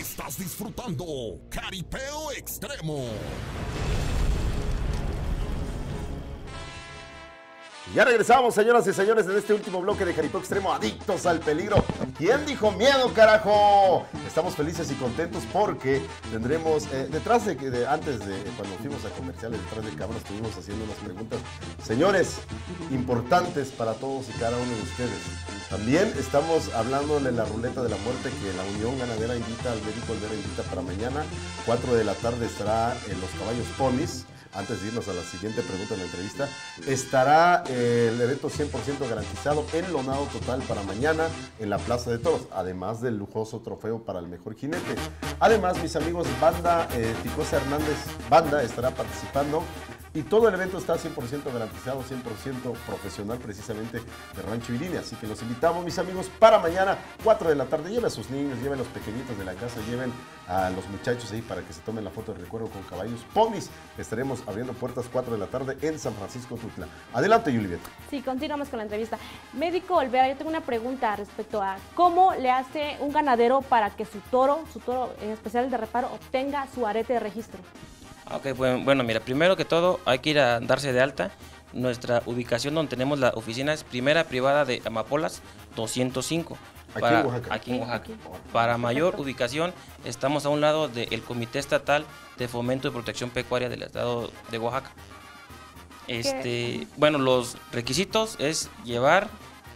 Estás disfrutando Caripeo Extremo. Ya regresamos, señoras y señores, en este último bloque de Jaripeo Extremo, adictos al peligro. ¿Quién dijo miedo, carajo? Estamos felices y contentos porque tendremos, eh, detrás de, de, antes de cuando fuimos a comerciales, detrás de cámara, estuvimos haciendo unas preguntas, señores, importantes para todos y cada uno de ustedes. También estamos hablando de la ruleta de la muerte que la Unión Ganadera invita al médico Olvera invita para mañana. 4 de la tarde estará en los caballos ponis antes de irnos a la siguiente pregunta en la entrevista, estará eh, el evento 100% garantizado en Lonado Total para mañana en la Plaza de Toros, además del lujoso trofeo para el mejor jinete. Además, mis amigos, Banda eh, Ticosa Hernández Banda estará participando y todo el evento está 100% garantizado, 100% profesional precisamente de Rancho Irine. Así que los invitamos, mis amigos, para mañana, 4 de la tarde. Lleven a sus niños, lleven a los pequeñitos de la casa, lleven a los muchachos ahí para que se tomen la foto de recuerdo con caballos ponis. Estaremos abriendo puertas 4 de la tarde en San Francisco Tutla. Adelante, Juliet. Sí, continuamos con la entrevista. Médico Olvera, yo tengo una pregunta respecto a cómo le hace un ganadero para que su toro, su toro en especial de reparo, obtenga su arete de registro. Ok, bueno, bueno, mira, primero que todo hay que ir a darse de alta. Nuestra ubicación donde tenemos la oficina es primera privada de Amapolas 205. Aquí Para, en Oaxaca. aquí en Oaxaca. Para mayor ubicación, estamos a un lado del Comité Estatal de Fomento y Protección Pecuaria del Estado de Oaxaca. Este, bueno, los requisitos es llevar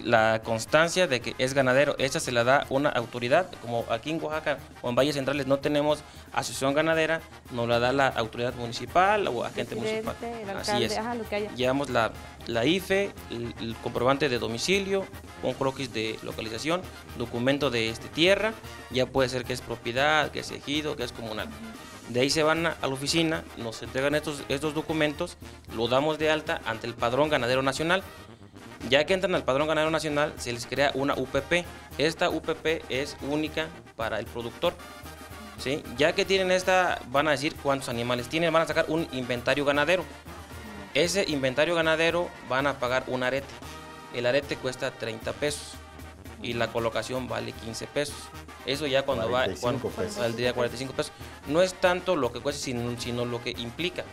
la constancia de que es ganadero. Esta se la da una autoridad, como aquí en Oaxaca o en Valles Centrales no tenemos asociación ganadera, nos la da la autoridad municipal o agente municipal. Así es. ajá. Llevamos la, la IFE, el, el comprobante de domicilio, un croquis de localización, documento de este, tierra, ya puede ser que es propiedad, que es ejido, que es comunal. De ahí se van a, a la oficina, nos entregan estos, estos documentos, lo damos de alta ante el Padrón Ganadero Nacional. Ya que entran al Padrón Ganadero Nacional, se les crea una UPP. Esta UPP es única para el productor. ¿sí? Ya que tienen esta, van a decir cuántos animales tienen, van a sacar un inventario ganadero. Ese inventario ganadero van a pagar un arete. El arete cuesta 30 pesos y la colocación vale 15 pesos. Eso ya cuando va 45 cuando pesos. valdría 45 pesos. No es tanto lo que cuesta, sino, sino lo que implica.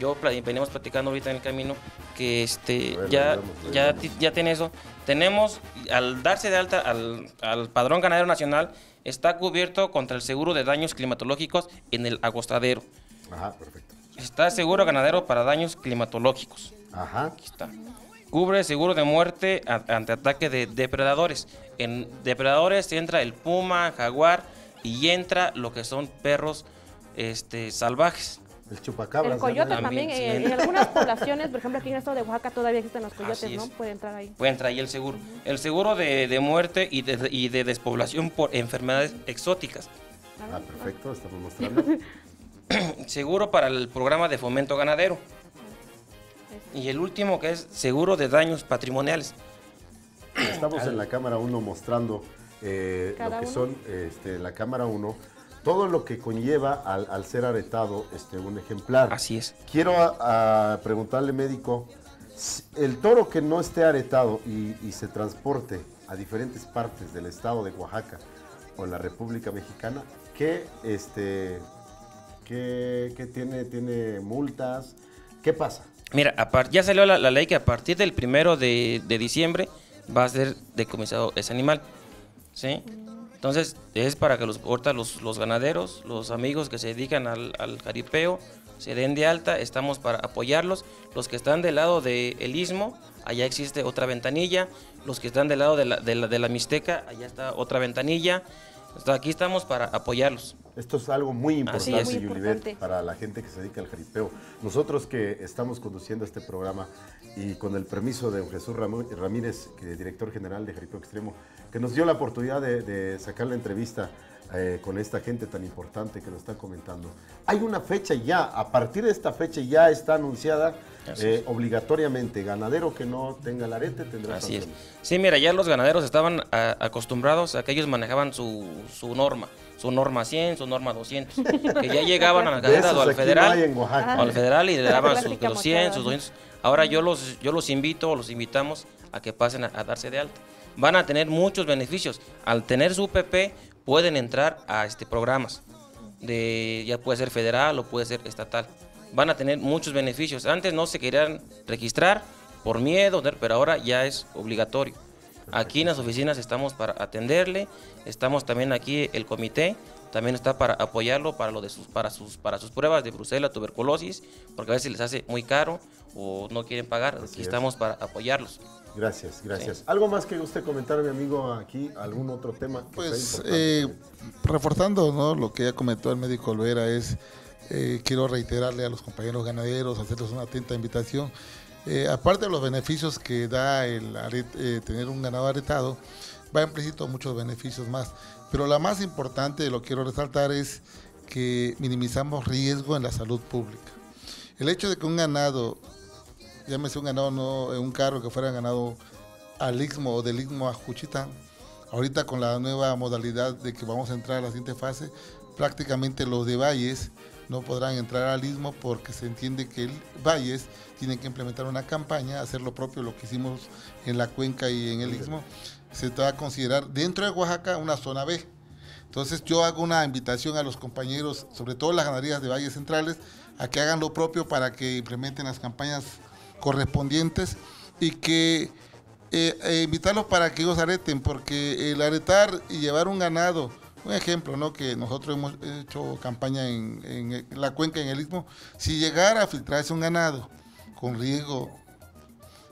Yo venimos platicando ahorita en el camino que este ver, ya, ya, ya tiene eso. Tenemos, al darse de alta al, al Padrón Ganadero Nacional, está cubierto contra el seguro de daños climatológicos en el agostadero. Ajá, perfecto. Está seguro ganadero para daños climatológicos. Ajá. Aquí está. Cubre seguro de muerte ante ataque de depredadores. En depredadores entra el puma, jaguar y entra lo que son perros este, salvajes. El chupacabras. El coyote ¿no? también, También, eh, sí. en algunas poblaciones, por ejemplo aquí en el estado de Oaxaca todavía existen los coyotes, ¿no? Puede entrar ahí. Puede entrar ahí el seguro. El seguro de, de muerte y de, y de despoblación por enfermedades exóticas. Ah, perfecto, estamos mostrando. Seguro para el programa de fomento ganadero. Y el último que es seguro de daños patrimoniales. Estamos en la cámara 1 mostrando eh, lo que uno. son este, la cámara 1, todo lo que conlleva al, al ser aretado este, un ejemplar. Así es. Quiero a- a preguntarle, médico, el toro que no esté aretado y, y se transporte a diferentes partes del estado de Oaxaca o la República Mexicana, ¿qué, este, qué, qué tiene, tiene multas? ¿Qué pasa? Mira, ya salió la, la ley que a partir del primero de, de diciembre va a ser decomisado ese animal. ¿Sí? Entonces, es para que los, ahorita los, los ganaderos, los amigos que se dedican al, al se den de alta, estamos para apoyarlos. Los que están del lado del istmo, allá existe otra ventanilla. Los que están del lado de la, de la, de la Mixteca, allá está otra ventanilla. Aquí estamos para apoyarlos. Esto es algo muy importante, es. Muy Yulibet, importante. para la gente que se dedica al jaripeo. Nosotros que estamos conduciendo este programa y con el permiso de don Jesús Ramírez, que es director general de Jaripeo Extremo, que nos dio la oportunidad de, de sacar la entrevista eh, con esta gente tan importante que nos está comentando. Hay una fecha ya, a partir de esta fecha ya está anunciada eh, obligatoriamente, ganadero que no tenga el arete tendrá Así es. Sí, mira, ya los ganaderos estaban a- acostumbrados a que ellos manejaban su, su norma, su norma 100, su norma 200, que ya llegaban a la esos o al no federal, al federal y le daban sus, los 100, mochada. sus 200. Ahora yo los, yo los invito, los invitamos a que pasen a, a darse de alta. Van a tener muchos beneficios. Al tener su UPP, pueden entrar a este programas de ya puede ser federal o puede ser estatal. Van a tener muchos beneficios. Antes no se querían registrar por miedo, pero ahora ya es obligatorio. Aquí en las oficinas estamos para atenderle, estamos también aquí el comité también está para apoyarlo para lo de sus para sus para sus pruebas de brucela, tuberculosis, porque a veces les hace muy caro o no quieren pagar. aquí estamos para apoyarlos. Gracias, gracias. ¿Algo más que usted comentar, mi amigo, aquí? ¿Algún otro tema? pues eh, reforzando ¿no? lo que ya comentó el médico Olvera, es eh, quiero reiterarle a los compañeros ganaderos, hacerles una atenta invitación. Eh, aparte de los beneficios que da el tener un ganado aretado, va implícito muchos beneficios más. Pero la más importante, lo quiero resaltar, es que minimizamos riesgo en la salud pública. El hecho de que un ganado llámese un ganado, no un carro que fuera ganado al Istmo o del Istmo a Juchitán. Ahorita con la nueva modalidad de que vamos a entrar a la siguiente fase, prácticamente los de Valles no podrán entrar al Istmo porque se entiende que el Valles tiene que implementar una campaña, hacer lo propio, lo que hicimos en la cuenca y en el Istmo, se va a considerar dentro de Oaxaca una zona B. Entonces yo hago una invitación a los compañeros, sobre todo las ganaderías de valles centrales, a que hagan lo propio para que implementen las campañas correspondientes y que eh, eh, invitarlos para que ellos areten, porque el aretar y llevar un ganado, un ejemplo, ¿no? Que nosotros hemos hecho campaña en, la cuenca, en el Istmo, si llegara a filtrarse un ganado con riesgo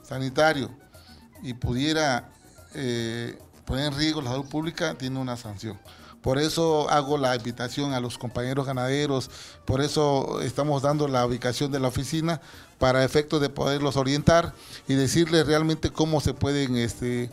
sanitario y pudiera eh, poner en riesgo la salud pública, tiene una sanción. Por eso hago la invitación a los compañeros ganaderos, por eso estamos dando la ubicación de la oficina para efectos de poderlos orientar y decirles realmente cómo se pueden este,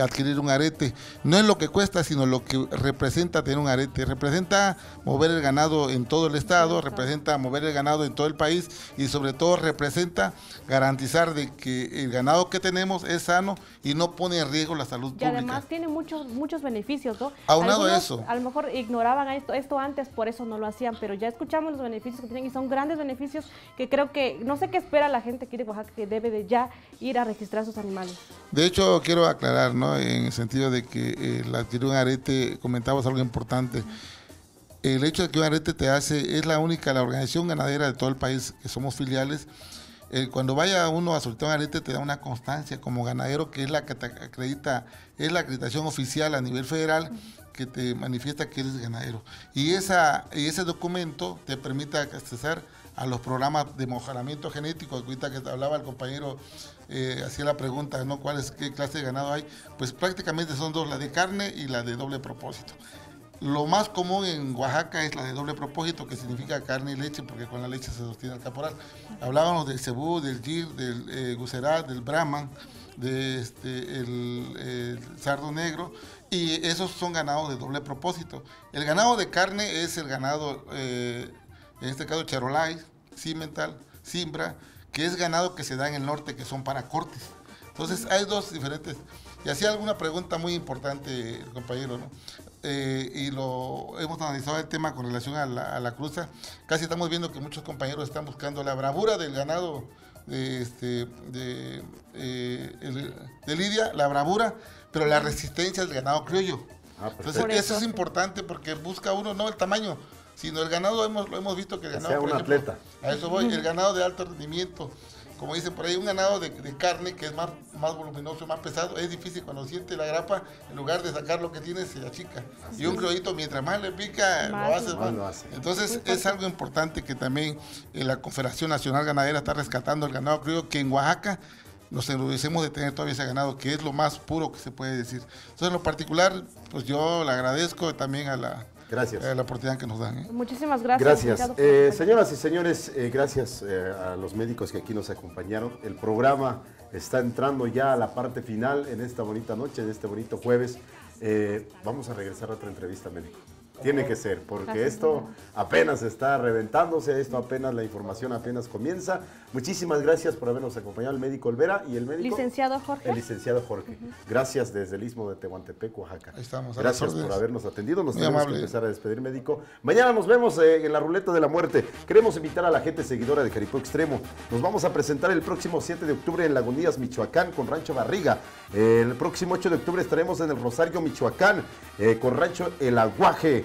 adquirir un arete. No es lo que cuesta, sino lo que representa tener un arete. Representa mover el ganado en todo el estado, representa mover el ganado en todo el país y sobre todo representa garantizar de que el ganado que tenemos es sano y no pone en riesgo la salud pública. Y además tiene muchos muchos beneficios, ¿no? Aunado a eso. A lo mejor ignoraban esto, esto antes, por eso no lo hacían, pero ya escuchamos los beneficios que tienen y son grandes beneficios que creo que, no sé qué espera la gente aquí de Oaxaca, que debe de ya ir a registrar sus animales. De hecho, quiero aclarar, ¿no? En el sentido de que eh, la adquirir un arete, comentabas algo importante. El hecho de que un arete te hace, es la única, la organización ganadera de todo el país, que somos filiales, eh, cuando vaya uno a soltar un arete te da una constancia como ganadero que es la que te acredita, es la acreditación oficial a nivel federal que te manifiesta que eres ganadero. Y, esa, y ese documento te permite accesar a los programas de mejoramiento genético. Ahorita que hablaba el compañero, eh, hacía la pregunta, ¿no? ¿Cuál qué clase de ganado hay? Pues prácticamente son dos, la de carne y la de doble propósito. Lo más común en Oaxaca es la de doble propósito, que significa carne y leche, porque con la leche se sostiene el caporal. Hablábamos del cebú, del gir, del eh, del brahman, de este, sardo negro, y esos son ganados de doble propósito. El ganado de carne es el ganado eh, en este caso Charolais, Cimental, Simbra, que es ganado que se da en el norte, que son para cortes. Entonces hay dos diferentes. Y hacía alguna pregunta muy importante el compañero, ¿no? Eh, y lo hemos analizado el tema con relación a la, cruza. Casi estamos viendo que muchos compañeros están buscando la bravura del ganado de, este, de, eh, de Lidia, la bravura, pero la resistencia del ganado criollo. Ah, Entonces, eso es importante porque busca uno no el tamaño, sino el ganado hemos, lo hemos visto que el ganado. Sea un atleta. A eso voy, el ganado de alto rendimiento. Como dicen por ahí, un ganado de, carne que es más, más voluminoso, más pesado, es difícil cuando siente la grapa, en lugar de sacar lo que tiene, se achica. y un criollito, mientras más le pica, lo hace más. Entonces, es algo importante que también eh, la Confederación Nacional Ganadera está rescatando el ganado criollo, que en Oaxaca nos enorgullecemos de tener todavía ese ganado, que es lo más puro que se puede decir. Entonces, en lo particular, pues yo le agradezco también a la Gracias. Eh, la oportunidad que nos dan. ¿eh? Muchísimas gracias. Gracias. Eh, señoras y señores, gracias a los médicos que aquí nos acompañaron. El programa está entrando ya a la parte final en esta bonita noche, en este bonito jueves. vamos a regresar a otra entrevista, médico. Tiene que ser, porque Gracias, esto apenas está reventándose, esto apenas, la información apenas comienza. Muchísimas gracias por habernos acompañado el médico Olvera y el médico... Licenciado Jorge. El licenciado Jorge. Gracias desde el Istmo de Tehuantepec, Oaxaca. Ahí estamos, Gracias por habernos atendido. Nos Muy tenemos amable. que empezar a despedir, médico. Mañana nos vemos eh, en la ruleta de la muerte. Queremos invitar a la gente seguidora de Jaripeo Extremo. Nos vamos a presentar el próximo 7 de octubre en Lagunías, Michoacán, con Rancho Barriga. Eh, el próximo 8 de octubre estaremos en el Rosario, Michoacán, eh, con Rancho El Aguaje.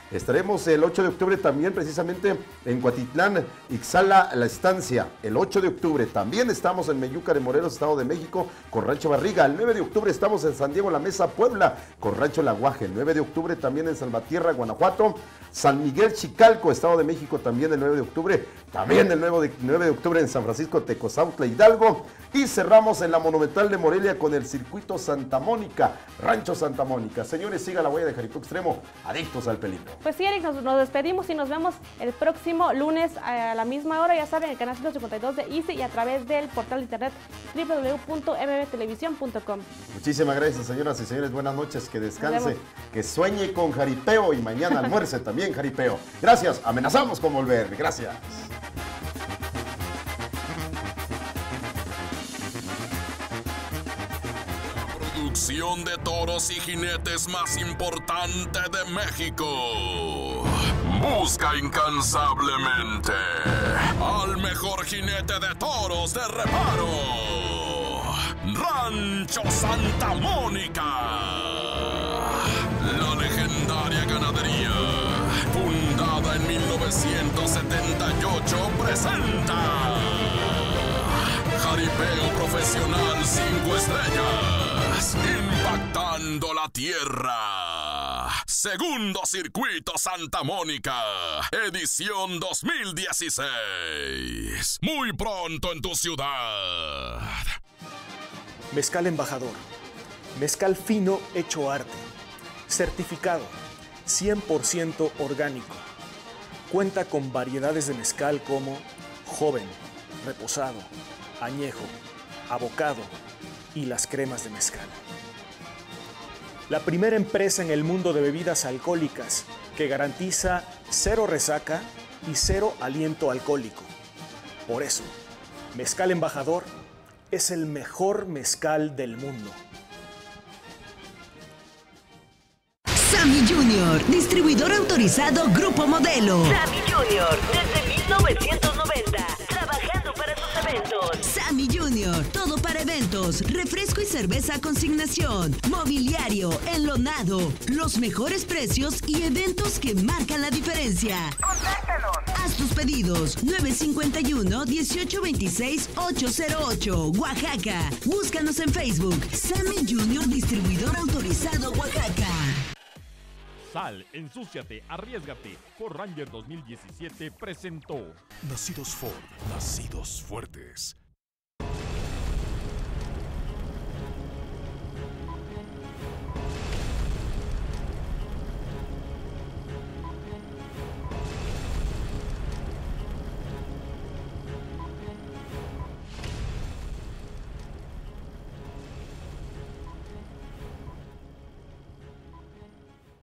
Estaremos el 8 de octubre también precisamente en Cuatitlán, Ixala, La Estancia. El 8 de octubre también estamos en Meyuca de Morelos, Estado de México, con Rancho Barriga. El 9 de octubre estamos en San Diego, La Mesa, Puebla, con Rancho Laguaje. El 9 de octubre también en Salvatierra, Guanajuato. San Miguel, Chicalco, Estado de México también el 9 de octubre. También el 9 de, 9 de octubre en San Francisco, Tecozautla, Hidalgo. Y cerramos en la Monumental de Morelia con el circuito Santa Mónica, Rancho Santa Mónica. Señores, siga la huella de Jaripeo Extremo, adictos al peligro. Pues sí, Eric, nos, nos despedimos y nos vemos el próximo lunes a la misma hora, ya saben, en el canal 152 de ICI y a través del portal de internet www.mmbtelevisión.com. Muchísimas gracias, señoras y señores. Buenas noches, que descanse, que sueñe con jaripeo y mañana almuerce también jaripeo. Gracias, amenazamos con volver. Gracias. Producción de toros y jinetes más importante de México. Busca incansablemente al mejor jinete de toros de reparo. Rancho Santa Mónica. La legendaria ganadería, fundada en 1978, presenta. Jaripeo profesional 5 estrellas. Impactando la tierra. Segundo circuito Santa Mónica. Edición 2016. Muy pronto en tu ciudad. Mezcal Embajador. Mezcal fino hecho arte. Certificado. 100% orgánico. Cuenta con variedades de mezcal como joven, reposado, añejo, abocado y las cremas de mezcal. La primera empresa en el mundo de bebidas alcohólicas que garantiza cero resaca y cero aliento alcohólico. Por eso, Mezcal Embajador es el mejor mezcal del mundo. Sammy Junior, distribuidor autorizado Grupo Modelo. Sammy Junior, desde 1990, trabajando para sus Sammy Junior, todo para eventos, refresco y cerveza a consignación, mobiliario, enlonado, los mejores precios y eventos que marcan la diferencia. Contáctanos. Haz tus pedidos 951 1826 808 Oaxaca. Búscanos en Facebook. Sammy Junior, distribuidor autorizado Oaxaca. Sal, ensúciate, arriesgate. Ford Ranger 2017 presentó. Nacidos Ford, nacidos fuertes.